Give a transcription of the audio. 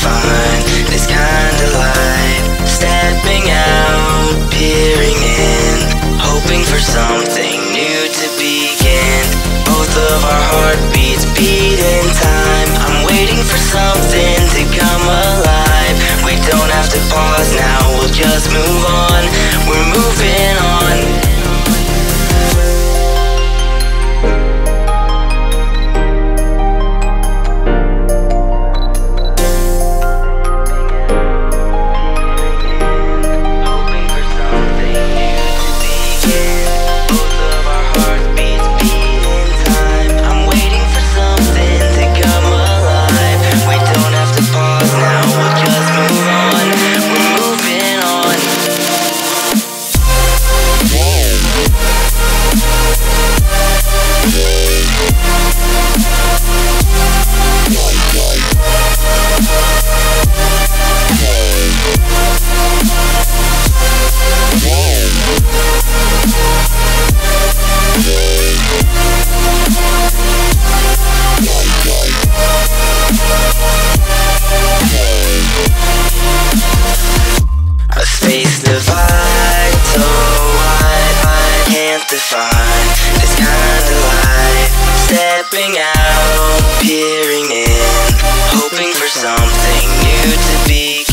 can't this kind of light. Stepping out, peering in, hoping for something new to begin. Both of our heartbeats beat in time. I'm waiting for something to come alive. We don't have to pause now, we'll just move on. Stepping out, peering in, hoping for something new to be.